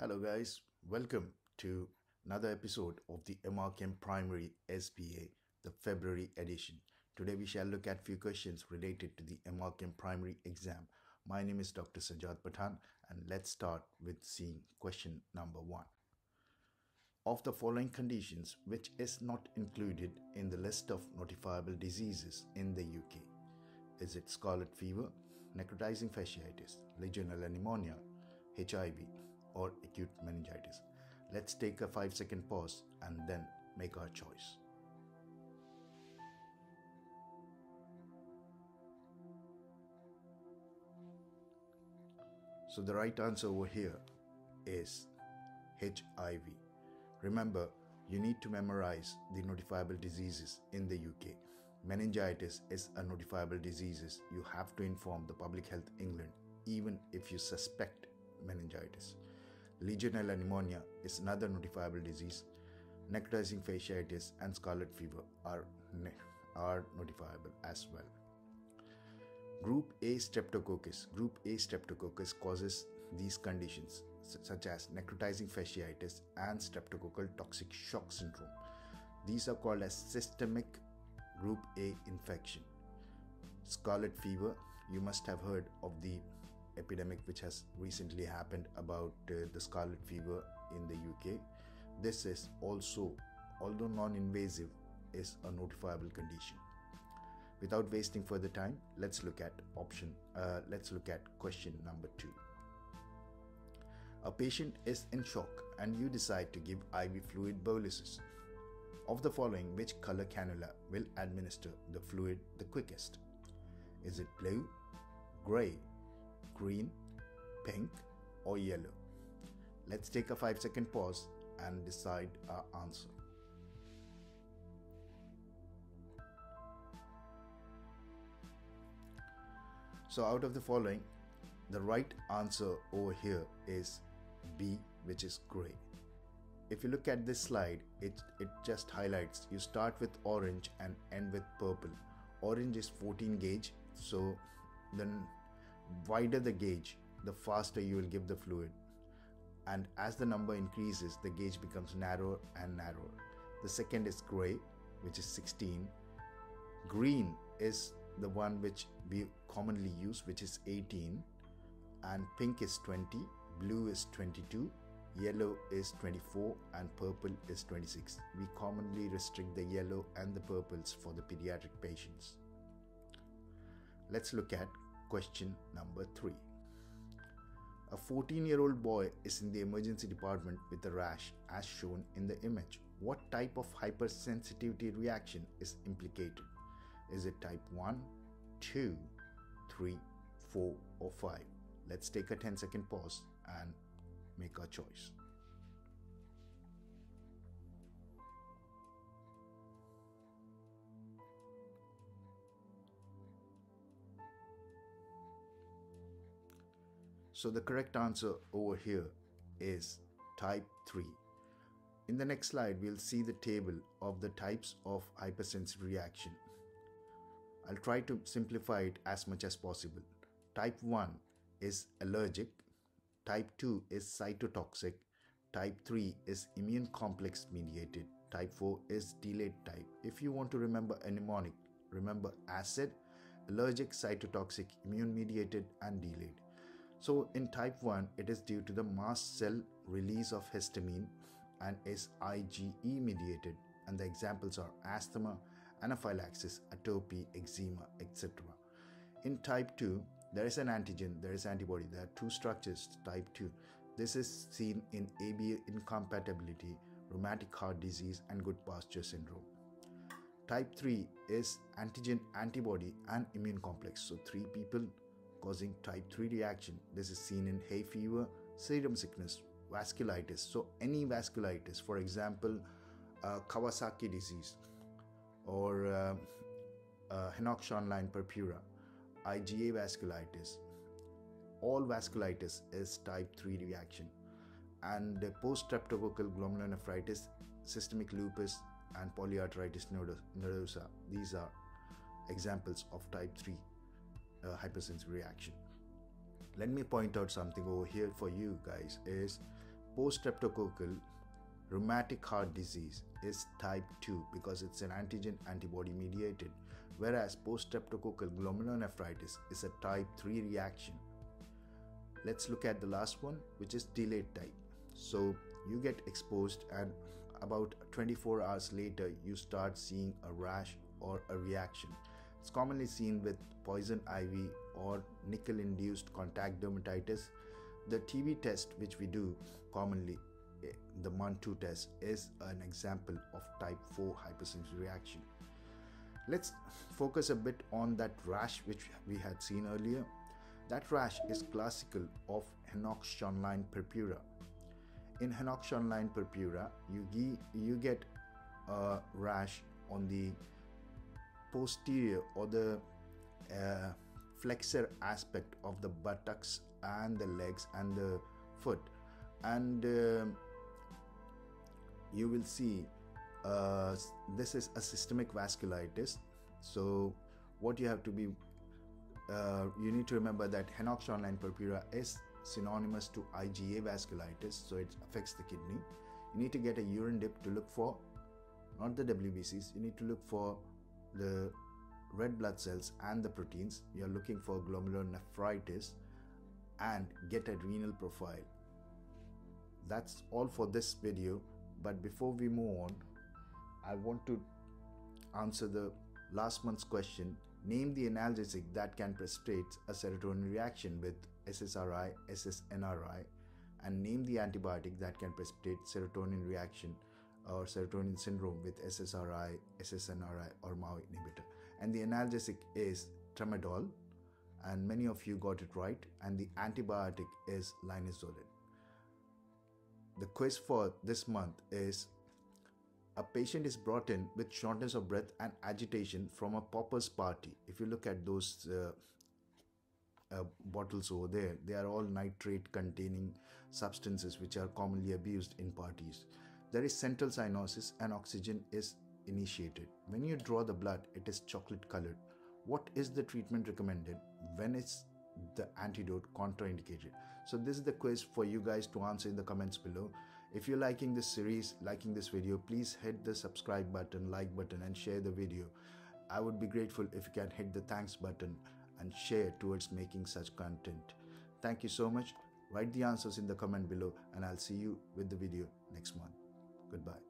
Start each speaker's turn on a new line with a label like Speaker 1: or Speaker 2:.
Speaker 1: Hello, guys. Welcome to another episode of the MRCEM Primary SPA, the February edition. Today, we shall look at few questions related to the MRCEM Primary exam. My name is Dr. Sajjad Pathan, and let's start with seeing question number one. Of the following conditions, which is not included in the list of notifiable diseases in the UK? Is it scarlet fever, necrotizing fasciitis, legionella pneumonia, HIV, or acute meningitis? Let's take a 5 second pause and then make our choice. So the right answer over here is HIV. Remember, you need to memorize the notifiable diseases in the UK. Meningitis is a notifiable disease. You have to inform the Public Health England even if you suspect meningitis. Legionella pneumonia is another notifiable disease. Necrotizing fasciitis and scarlet fever are, are notifiable as well. Group A streptococcus. Group A streptococcus causes these conditions such as necrotizing fasciitis and streptococcal toxic shock syndrome. These are called as systemic group A infection. Scarlet fever, you must have heard of the epidemic which has recently happened about uh, the scarlet fever in the UK. This is also, although non invasive, is a notifiable condition. Without wasting further time, let's look at option, uh, let's look at question number two. A patient is in shock and you decide to give IV fluid boluses. Of the following, which color cannula will administer the fluid the quickest? Is it blue, gray, green, pink, or yellow? Let's take a 5 second pause and decide our answer. So, out of the following, the right answer over here is B, which is gray. If you look at this slide, it, it just highlights you start with orange and end with purple. Orange is 14 gauge, so then wider the gauge, the faster you will give the fluid. And as the number increases, the gauge becomes narrower and narrower. The second is gray, which is 16. Green is the one which we commonly use, which is 18. And pink is 20, blue is 22, yellow is 24, and purple is 26. We commonly restrict the yellow and the purples for the pediatric patients. Let's look at question number 3. A 14 year old boy is in the emergency department with a rash as shown in the image. What type of hypersensitivity reaction is implicated? Is it type 1, 2, 3, 4, or 5? Let's take a 10 second pause and make our choice. So the correct answer over here is type 3. In the next slide, we'll see the table of the types of hypersensitive reaction. I'll try to simplify it as much as possible. Type 1 is allergic, type 2 is cytotoxic, type 3 is immune complex mediated, type 4 is delayed type. If you want to remember a mnemonic, remember acid, allergic, cytotoxic, immune mediated, and delayed. So in type 1, it is due to the mast cell release of histamine and is IgE mediated. And the examples are asthma, anaphylaxis, atopy, eczema, etc. In type 2, there is an antigen, there is antibody. There are two structures, type 2. This is seen in ABO incompatibility, rheumatic heart disease, and good Goodpasture syndrome. Type 3 is antigen, antibody, and immune complex. So, three people causing type 3 reaction. This is seen in hay fever, serum sickness, vasculitis. So, any vasculitis, for example, uh, Kawasaki disease or uh, uh, Henoch-Schönlein purpura, IgA vasculitis, all vasculitis is type 3 reaction. And post streptococcal glomerulonephritis, systemic lupus, and polyarteritis nodosa, these are examples of type 3 uh, hypersensitive reaction. Let me point out something over here for you guys is post streptococcal rheumatic heart disease is type 2 because it's an antigen antibody mediated, whereas post streptococcal glomerulonephritis is a type 3 reaction. Let's look at the last one, which is delayed type. So you get exposed, and about 24 hours later, you start seeing a rash or a reaction. It's commonly seen with poison ivy or nickel induced contact dermatitis. The TB test, which we do commonly, eh, the Mantoux test, is an example of type 4 hypersensitivity reaction. Let's focus a bit on that rash which we had seen earlier. That rash is classical of Henoch-Schönlein purpura. In Henoch-Schönlein purpura, you, you get a rash on the posterior or the uh, flexor aspect of the buttocks and the legs and the foot. And uh, you will see uh, this is a systemic vasculitis. So what you have to be uh, you need to remember that Henoch-Schönlein purpura is synonymous to IgA vasculitis so it affects the kidney. You need to get a urine dip to look for not the WBCs you need to look for the red blood cells and the proteins. You're looking for glomerulonephritis and get a renal profile. That's all for this video. But before we move on, I want to answer the last month's question. Name the analgesic that can precipitate a serotonin reaction with SSRI, SSNRI, and name the antibiotic that can precipitate serotonin reaction or serotonin syndrome with SSRI, SSNRI, or MAO inhibitor. And the analgesic is tramadol, and many of you got it right. And the antibiotic is linezolid. The quiz for this month is a patient is brought in with shortness of breath and agitation from a poppers party. If you look at those uh, uh, bottles over there, they are all nitrate containing substances which are commonly abused in parties. There is central cyanosis and oxygen is initiated. When you draw the blood, it is chocolate colored. What is the treatment recommended? When is the antidote contraindicated? So, this is the quiz for you guys to answer in the comments below. If you're liking this series, liking this video, please hit the subscribe button, like button, and share the video. I would be grateful if you can hit the thanks button and share towards making such content. Thank you so much. Write the answers in the comment below, and I'll see you with the video next month. Goodbye.